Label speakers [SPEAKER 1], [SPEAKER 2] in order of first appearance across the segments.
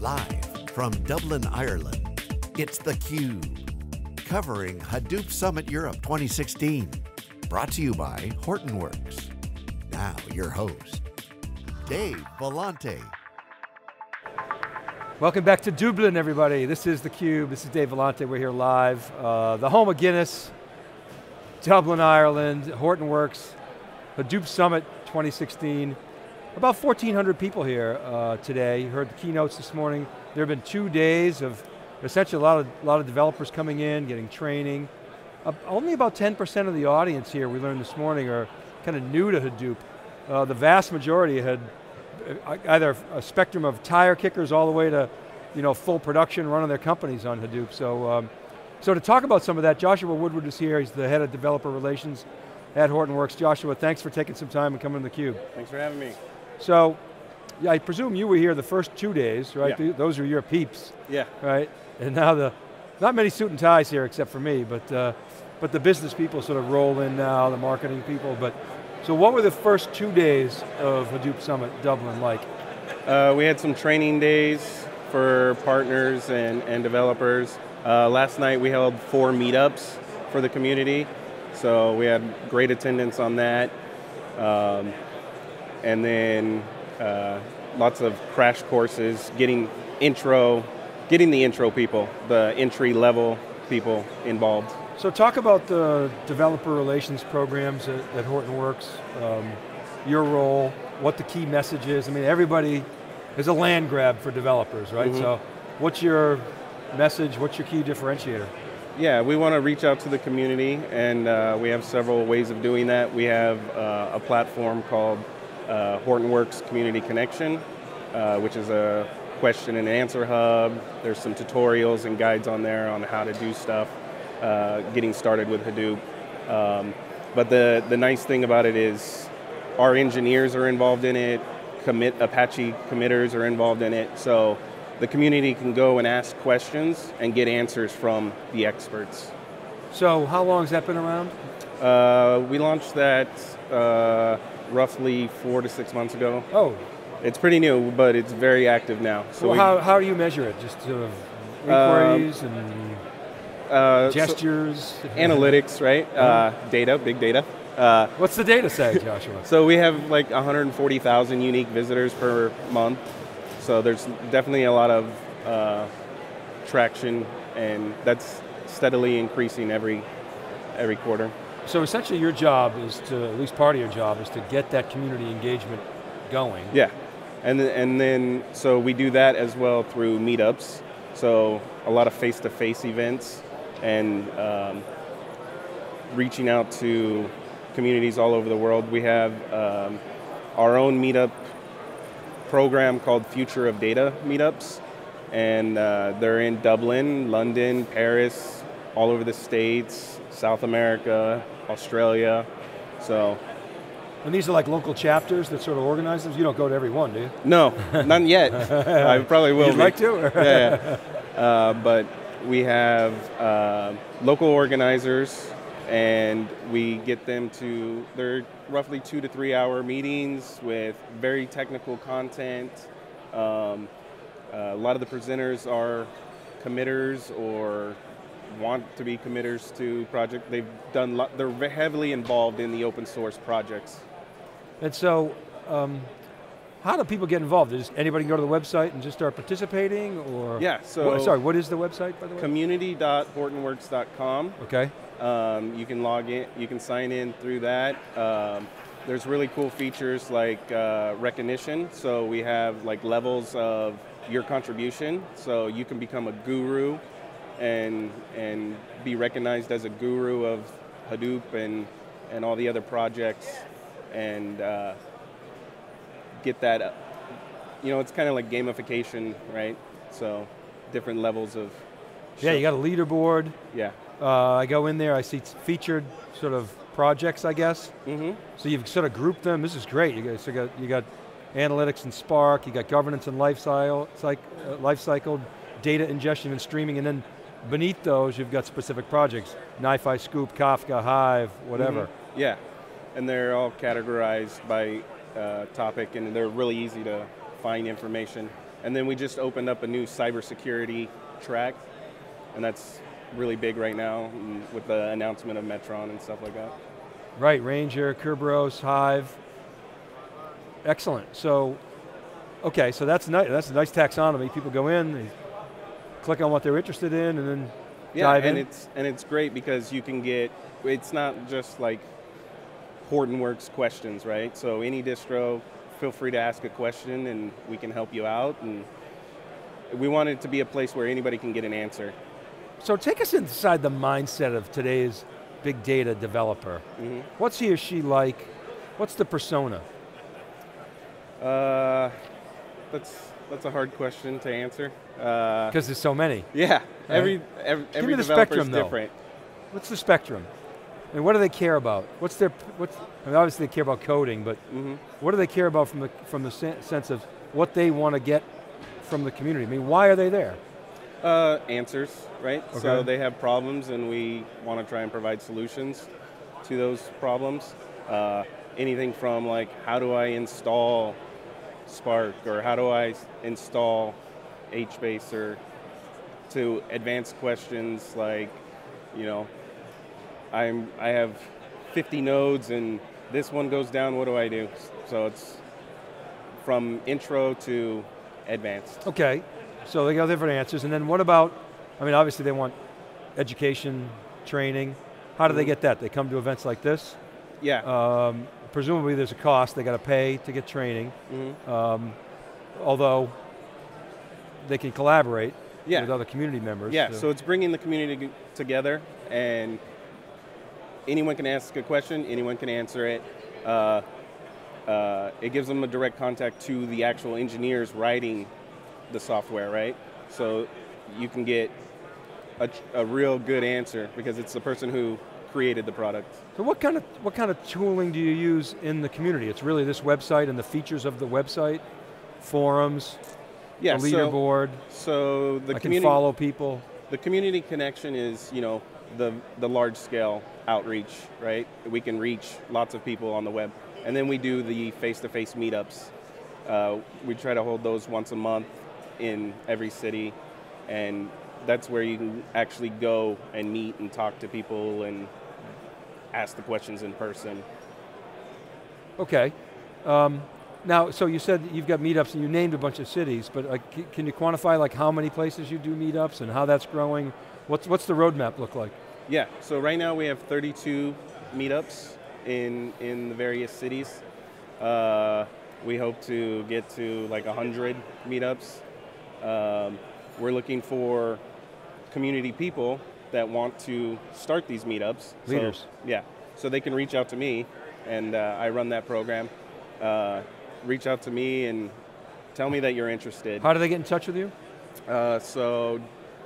[SPEAKER 1] Live from Dublin, Ireland, it's theCUBE. Covering Hadoop Summit Europe 2016. Brought to you by Hortonworks. Now, your host, Dave Vellante.
[SPEAKER 2] Welcome back to Dublin, everybody. This is theCUBE, this is Dave Vellante, we're here live. Uh, the home of Guinness, Dublin, Ireland, Hortonworks, Hadoop Summit 2016. About 1,400 people here uh, today. You heard the keynotes this morning. There have been two days of essentially a lot of, a lot of developers coming in, getting training. Uh, only about 10% of the audience here, we learned this morning, are kind of new to Hadoop. Uh, the vast majority had uh, either a spectrum of tire kickers all the way to you know, full production running their companies on Hadoop. So, um, so to talk about some of that, Joshua Woodward is here. He's the head of developer relations at Hortonworks. Joshua, thanks for taking some time and coming to theCUBE.
[SPEAKER 3] Thanks for having me.
[SPEAKER 2] So, yeah, I presume you were here the first two days, right?
[SPEAKER 3] Yeah.
[SPEAKER 2] Those are your peeps.
[SPEAKER 3] Yeah.
[SPEAKER 2] Right, and now the, not many suit and ties here except for me, but, uh, but the business people sort of roll in now, the marketing people, but, so what were the first two days of Hadoop Summit Dublin like?
[SPEAKER 3] Uh, we had some training days for partners and, and developers. Uh, last night we held four meetups for the community, so we had great attendance on that. Um, and then uh, lots of crash courses, getting intro, getting the intro people, the entry level people involved.
[SPEAKER 2] So talk about the developer relations programs at, at Hortonworks, um, your role, what the key message is. I mean, everybody is a land grab for developers, right? Mm -hmm. So what's your message, what's your key differentiator?
[SPEAKER 3] Yeah, we want to reach out to the community and uh, we have several ways of doing that. We have uh, a platform called uh, Hortonworks Community Connection, uh, which is a question and answer hub. There's some tutorials and guides on there on how to do stuff, uh, getting started with Hadoop. Um, but the, the nice thing about it is our engineers are involved in it, commit Apache committers are involved in it, so the community can go and ask questions and get answers from the experts.
[SPEAKER 2] So how long has that been around?
[SPEAKER 3] Uh, we launched that uh, roughly four to six months ago.
[SPEAKER 2] Oh.
[SPEAKER 3] It's pretty new, but it's very active now.
[SPEAKER 2] So well, how, how do you measure it? Just sort of inquiries um, and uh, gestures?
[SPEAKER 3] So analytics, right? Uh, data, big data. Uh,
[SPEAKER 2] What's the data say, Joshua?
[SPEAKER 3] so we have like 140,000 unique visitors per month. So there's definitely a lot of uh, traction and that's steadily increasing every, every quarter.
[SPEAKER 2] So essentially your job is to, at least part of your job, is to get that community engagement going.
[SPEAKER 3] Yeah, and, and then, so we do that as well through meetups. So a lot of face-to-face -face events and um, reaching out to communities all over the world. We have um, our own meetup program called Future of Data Meetups, and uh, they're in Dublin, London, Paris, all over the States, South America, Australia, so.
[SPEAKER 2] And these are like local chapters that sort of organize them? You don't go to every one, do you?
[SPEAKER 3] No, none yet. I probably will
[SPEAKER 2] You'd
[SPEAKER 3] be.
[SPEAKER 2] like to?
[SPEAKER 3] yeah, yeah. Uh, but we have uh, local organizers and we get them to, they're roughly two to three hour meetings with very technical content. Um, uh, a lot of the presenters are committers or want to be committers to project. They've done, they're heavily involved in the open source projects.
[SPEAKER 2] And so, um, how do people get involved? Does anybody go to the website and just start participating, or?
[SPEAKER 3] Yeah, so.
[SPEAKER 2] What, sorry, what is the website, by the way?
[SPEAKER 3] Community.hortonworks.com.
[SPEAKER 2] Okay.
[SPEAKER 3] Um, you can log in, you can sign in through that. Um, there's really cool features like uh, recognition. So we have like levels of your contribution. So you can become a guru and, and be recognized as a guru of Hadoop and, and all the other projects and uh, get that, uh, you know, it's kind of like gamification, right? So different levels of.
[SPEAKER 2] Yeah, you got a leaderboard.
[SPEAKER 3] Yeah.
[SPEAKER 2] Uh, I go in there, I see featured sort of projects, I guess.
[SPEAKER 3] Mm -hmm.
[SPEAKER 2] So you've sort of grouped them. This is great. You guys, you got you got analytics and Spark. You got governance and life cycle, uh, life cycle, data ingestion and streaming, and then beneath those, you've got specific projects. NiFi, Sqoop, Kafka, Hive, whatever. Mm
[SPEAKER 3] -hmm. Yeah, and they're all categorized by uh, topic and they're really easy to find information. And then we just opened up a new cybersecurity track, and that's really big right now with the announcement of Metron and stuff like that.
[SPEAKER 2] Right, Ranger, Kerberos, Hive. Excellent. So, okay, so that's nice. That's a nice taxonomy. People go in, they click on what they're interested in, and then
[SPEAKER 3] Yeah,
[SPEAKER 2] dive
[SPEAKER 3] and
[SPEAKER 2] in.
[SPEAKER 3] it's and it's great because you can get. It's not just like Hortonworks questions, right? So any distro, feel free to ask a question, and we can help you out. And we want it to be a place where anybody can get an answer.
[SPEAKER 2] So take us inside the mindset of today's big data developer.
[SPEAKER 3] Mhm.
[SPEAKER 2] What's he or she like? What's the persona?
[SPEAKER 3] Uh, that's that's a hard question to answer. Uh,
[SPEAKER 2] Because there's so many.
[SPEAKER 3] yeah, every every, every
[SPEAKER 2] me the
[SPEAKER 3] developer is different.
[SPEAKER 2] What's the spectrum? I mean, what do they care about? What's their, what's, I mean, obviously they care about coding, but
[SPEAKER 3] hmm
[SPEAKER 2] what do they care about from the, from the sen- sense of what they want to get from the community? I mean, why are they there?
[SPEAKER 3] Uh, answers, right? So they have problems, and we want to try and provide solutions to those problems. Uh, anything from like, how do I install Spark, or how do I install HBase, or to advanced questions like, you know, I'm I have 50 nodes, and this one goes down. What do I do? So it's from intro to advanced.
[SPEAKER 2] Okay, so they got different answers, and then what about, I mean, obviously they want education, training. How do they
[SPEAKER 3] Mhm.
[SPEAKER 2] get that? They come to events like this?
[SPEAKER 3] Yeah.
[SPEAKER 2] Um, presumably there's a cost, they got to pay to get training,
[SPEAKER 3] Mhm.
[SPEAKER 2] um, although they can collaborate
[SPEAKER 3] Yeah.
[SPEAKER 2] with other community members.
[SPEAKER 3] Yeah,
[SPEAKER 2] to-
[SPEAKER 3] so it's bringing the community together, and anyone can ask a question, anyone can answer it. Uh, uh, it gives them a direct contact to the actual engineers writing the software, right? So you can get a, a real good answer because it's the person who created the product.
[SPEAKER 2] So what kind of what kind of tooling do you use in the community? It's really this website and the features of the website, forums,
[SPEAKER 3] Yeah,
[SPEAKER 2] the
[SPEAKER 3] so,
[SPEAKER 2] leaderboard.
[SPEAKER 3] so the
[SPEAKER 2] I can
[SPEAKER 3] community
[SPEAKER 2] follow people.
[SPEAKER 3] the community connection is you know the the large scale outreach right we can reach lots of people on the web and then we do the face to face meetups uh, we try to hold those once a month in every city and that's where you can actually go and meet and talk to people and ask the questions in person
[SPEAKER 2] Okay. Um, now, so you said that you've got meetups and you named a bunch of cities, but like, c- can you quantify like how many places you do meetups and how that's growing? What's what's the roadmap look like?
[SPEAKER 3] Yeah, so right now we have 32 meetups in in the various cities. Uh, we hope to get to like 100 meetups. Um, we're looking for community people that want to start these meetups. So-
[SPEAKER 2] Leaders.
[SPEAKER 3] yeah, so they can reach out to me, and uh, I run that program. Uh, reach out to me and tell me that you're interested.
[SPEAKER 2] How do they get in touch with you?
[SPEAKER 3] Uh, so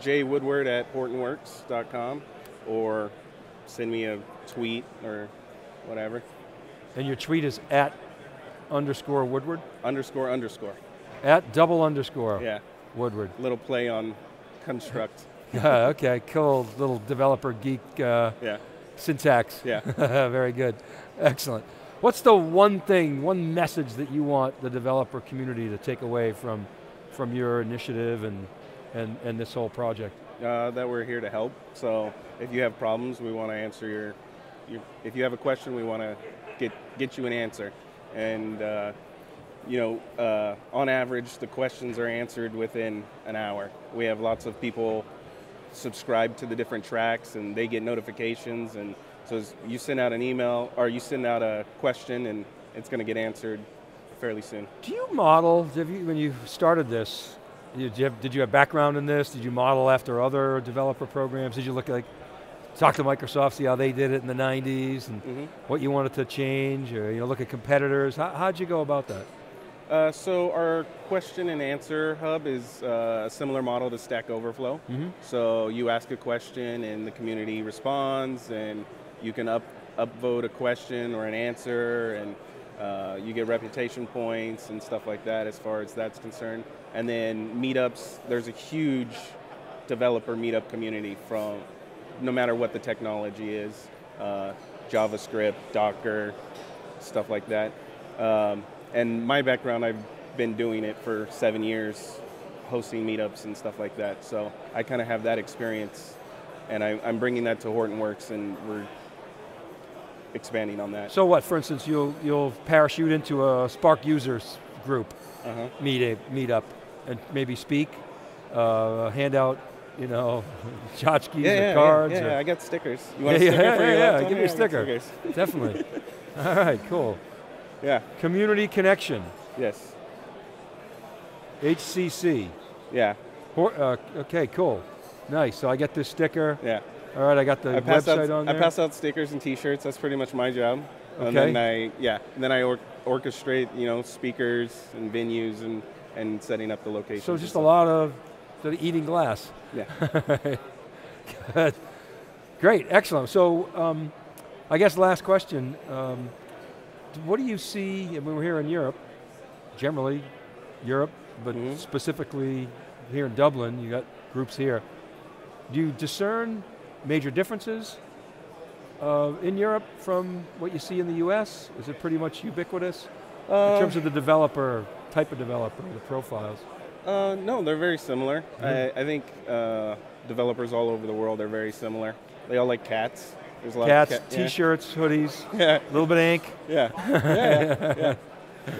[SPEAKER 3] Jay Woodward at HortonWorks.com or send me a tweet or whatever.
[SPEAKER 2] And your tweet is at underscore Woodward?
[SPEAKER 3] Underscore underscore.
[SPEAKER 2] At double underscore
[SPEAKER 3] Yeah.
[SPEAKER 2] Woodward.
[SPEAKER 3] Little play on construct.
[SPEAKER 2] Yeah, okay, cool. Little developer geek uh,
[SPEAKER 3] Yeah.
[SPEAKER 2] syntax.
[SPEAKER 3] Yeah.
[SPEAKER 2] Very good. Excellent. What's the one thing, one message that you want the developer community to take away from, from your initiative and, and, and this whole project?
[SPEAKER 3] Uh, that we're here to help. So if you have problems, we want to answer your, your. If you have a question, we want to get get you an answer. And uh, you know, uh, on average, the questions are answered within an hour. We have lots of people subscribe to the different tracks, and they get notifications. And so you send out an email or you send out a question, and it's going to get answered fairly soon.
[SPEAKER 2] Do you model, you, when you started this, did you, have, did you have background in this? Did you model after other developer programs? Did you look like, talk to Microsoft, see how they did it in the 90s and
[SPEAKER 3] Mhm.
[SPEAKER 2] what you wanted to change or you know, look at competitors? How, how'd you go about that?
[SPEAKER 3] Uh, so our question and answer hub is uh, a similar model to Stack Overflow.
[SPEAKER 2] Mhm.
[SPEAKER 3] So you ask a question and the community responds, and you can up upvote a question or an answer, and uh, you get reputation points and stuff like that as far as that's concerned. And then meetups, there's a huge developer meetup community from no matter what the technology is, uh, JavaScript, Docker, stuff like that. Um, and my background, I've been doing it for seven years, hosting meetups and stuff like that. So I kind of have that experience, and I, I'm bringing that to Hortonworks, and we're expanding on that.
[SPEAKER 2] So what, for instance, you'll, you'll parachute into a Spark users group,
[SPEAKER 3] Uh-huh.
[SPEAKER 2] meet a, meet up, and maybe speak, uh, hand out, you know, tchotchkes
[SPEAKER 3] Yeah,
[SPEAKER 2] or
[SPEAKER 3] yeah,
[SPEAKER 2] cards.
[SPEAKER 3] yeah,
[SPEAKER 2] or-
[SPEAKER 3] yeah, I got stickers. You want
[SPEAKER 2] yeah, a
[SPEAKER 3] sticker
[SPEAKER 2] yeah,
[SPEAKER 3] for your
[SPEAKER 2] yeah,
[SPEAKER 3] laptop?
[SPEAKER 2] give me a sticker. Definitely. All right, cool.
[SPEAKER 3] Yeah,
[SPEAKER 2] Community connection,
[SPEAKER 3] yes,
[SPEAKER 2] HCC.
[SPEAKER 3] yeah,
[SPEAKER 2] uh, okay, cool. Nice, so I get this sticker.
[SPEAKER 3] yeah.
[SPEAKER 2] All right, I got the
[SPEAKER 3] I
[SPEAKER 2] website
[SPEAKER 3] out,
[SPEAKER 2] on there.
[SPEAKER 3] I pass out stickers and T-shirts. That's pretty much my job.
[SPEAKER 2] Okay.
[SPEAKER 3] And then I, yeah, and then I or- orchestrate, you know, speakers and venues and and setting up the location.
[SPEAKER 2] so
[SPEAKER 3] and
[SPEAKER 2] just a lot of sort of eating glass.
[SPEAKER 3] Yeah.
[SPEAKER 2] Good. Great, excellent. So um, I guess last question, um, what do you see, I mean, we're here in Europe, generally Europe, but
[SPEAKER 3] Mhm.
[SPEAKER 2] specifically here in Dublin, you got groups here. Do you discern major differences uh, in Europe from what you see in the US? Is it pretty much ubiquitous in
[SPEAKER 3] Uh,
[SPEAKER 2] terms of the developer, type of developer, the profiles?
[SPEAKER 3] Uh, no, they're very similar.
[SPEAKER 2] Mm-hmm.
[SPEAKER 3] I, I think uh, developers all over the world are very similar. They all like cats. There's a lot
[SPEAKER 2] Cats,
[SPEAKER 3] of cat, yeah.
[SPEAKER 2] t-shirts, hoodies,
[SPEAKER 3] Yeah,
[SPEAKER 2] a little bit of ink.
[SPEAKER 3] yeah, yeah, yeah, yeah.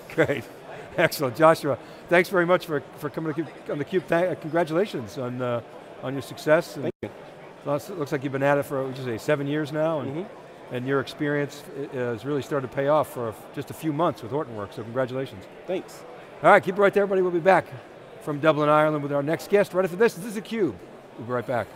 [SPEAKER 2] Great, excellent, Joshua. Thanks very much for, for coming on the Cube. Thank, congratulations on uh, on your success. And
[SPEAKER 3] Thank you.
[SPEAKER 2] Looks, looks like you've been at it for what did you say seven years now, and
[SPEAKER 3] Mhm.
[SPEAKER 2] and your experience has really started to pay off for just a few months with Hortonworks. So congratulations.
[SPEAKER 3] Thanks.
[SPEAKER 2] All right, keep it right there, everybody. We'll be back from Dublin, Ireland, with our next guest right after this. This is the Cube. We'll be right back.